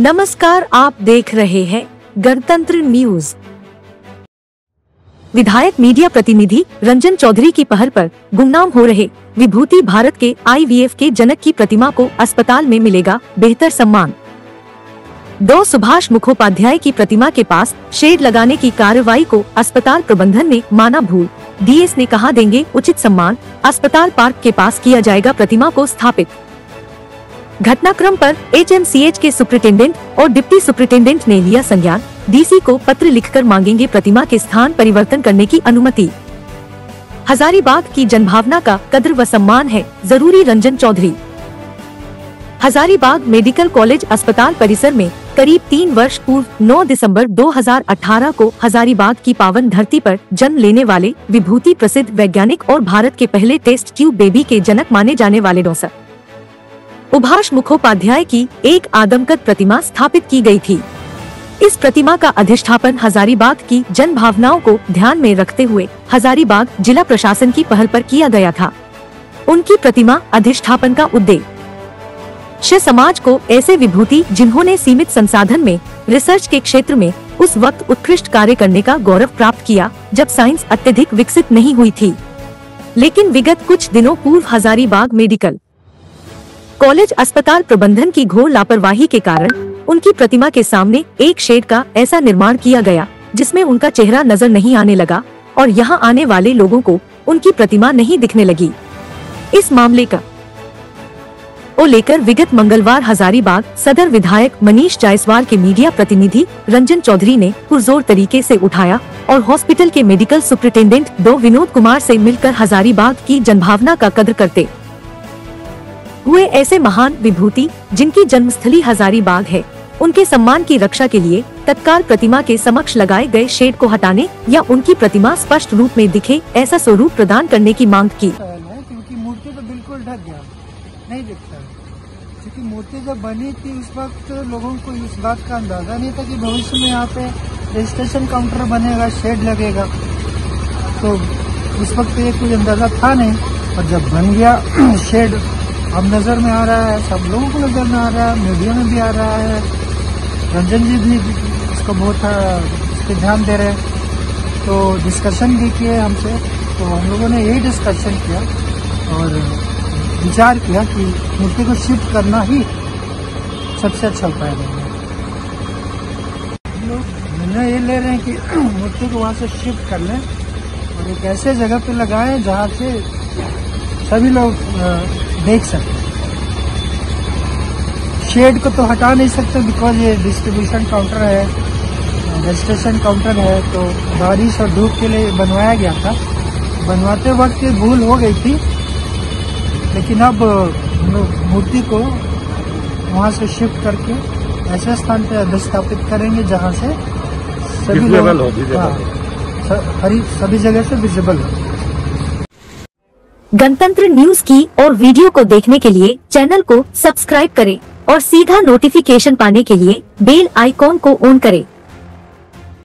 नमस्कार, आप देख रहे हैं गणतंत्र न्यूज़। विधायक मीडिया प्रतिनिधि रंजन चौधरी की पहल पर गुमनाम हो रहे विभूति भारत के आईवीएफ के जनक की प्रतिमा को अस्पताल में मिलेगा बेहतर सम्मान। दो सुभाष मुखोपाध्याय की प्रतिमा के पास शेड लगाने की कार्रवाई को अस्पताल प्रबंधन ने माना भूल। डीएस ने कहा, देंगे उचित सम्मान। अस्पताल पार्क के पास किया जाएगा प्रतिमा को स्थापित। घटनाक्रम पर एच के सुप्रिंटेंडेंट और डिप्टी सुप्रिंटेंडेंट ने लिया संज्ञान। डीसी को पत्र लिखकर मांगेंगे प्रतिमा के स्थान परिवर्तन करने की अनुमति। हजारीबाग की जनभावना का कद्र व सम्मान है ज़रूरी रंजन चौधरी। हजारीबाग मेडिकल कॉलेज अस्पताल परिसर में करीब तीन वर्ष पूर्व 9 दिसंबर 2018 को हजारीबाग की पावन धरती पर जन्म लेने वाले विभूति प्रसिद्ध वैज्ञानिक और भारत के पहले टेस्ट ट्यूब बेबी के जनक माने जाने वाले डॉक्टर। उभाष मुखोपाध्याय की एक आदमकद प्रतिमा स्थापित की गई थी। इस प्रतिमा का अधिष्ठापन हजारीबाग की जन भावनाओं को ध्यान में रखते हुए हजारीबाग जिला प्रशासन की पहल पर किया गया था। उनकी प्रतिमा अधिष्ठापन का उद्देश्य। समाज को ऐसे विभूति जिन्होंने सीमित संसाधन में, रिसर्च के क्षेत्र में उस वक्त उत्कृष्ट कार्य करने का गौरव प्राप्त किया, जब साइंस अत्यधिक विकसित नहीं हुई थी। लेकिन विगत कुछ दिनों पूर्व हजारीबाग मेडिकल कॉलेज अस्पताल प्रबंधन की घोर लापरवाही के कारण उनकी प्रतिमा के सामने एक शेड का ऐसा निर्माण किया गया, जिसमें उनका चेहरा नज़र नहीं आने लगा और यहाँ आने वाले लोगों को उनकी प्रतिमा नहीं दिखने लगी। इस मामले का को लेकर विगत मंगलवार हजारीबाग सदर विधायक मनीष जायसवाल के मीडिया प्रतिनिधि रंजन चौधरी ने पुरजोर तरीके से उठाया और हॉस्पिटल के मेडिकल सुप्रिंटेंडेंट डॉ. विनोद कुमार से मिलकर हजारीबाग की जनभावना का कद्र करते हुए ऐसे महान विभूति जिनकी जन्मस्थली हजारीबाग है, उनके सम्मान की रक्षा के लिए तत्काल प्रतिमा के समक्ष लगाए गए शेड को हटाने या उनकी प्रतिमा स्पष्ट रूप में दिखे, ऐसा स्वरूप प्रदान करने की मांग की। क्योंकि मूर्ति तो बिल्कुल ढक गया, नहीं दिखता। क्योंकि मूर्ति जब बनी थी उस वक्त लोगों को इस बात का अंदाज़ा नहीं था कि भविष्य में यहाँ पे रजिस्ट्रेशन काउंटर बनेगा, शेड लगेगा। तो उस वक्त ये कोई अंदाज़ा था नहीं, और जब बन गया शेड अब नज़र में आ रहा है, सब लोगों को नज़र में आ रहा है मीडिया में भी आ रहा है। रंजन जी भी इसको बहुत इस पर ध्यान दे रहे हैं। तो डिस्कशन भी किए हमसे। तो हम लोगों ने यही डिस्कशन किया और विचार किया कि मूर्ति को शिफ्ट करना ही सबसे अच्छा उपाय रहेगा हम लोग निर्णय ये ले रहे हैं कि मूर्ति को वहाँ से शिफ्ट कर लें और एक ऐसे जगह पे लगाएँ जहाँ से सभी लोग देख सकते शेड को तो हटा नहीं सकते बिकॉज़ ये डिस्ट्रीब्यूशन काउंटर है रजिस्ट्रेशन काउंटर है तो बारिश और धूप के लिए बनवाया गया था। बनवाते वक्त ये भूल हो गई थी लेकिन अब मूर्ति को वहाँ से शिफ्ट करके ऐसे स्थान पे अधिस्थापित करेंगे जहाँ से सभी लोग हाँ, सभी जगह से विजिबल हो। गणतंत्र न्यूज़ की और वीडियो को देखने के लिए चैनल को सब्सक्राइब करें और सीधा नोटिफिकेशन पाने के लिए बेल आइकॉन को ऑन करें।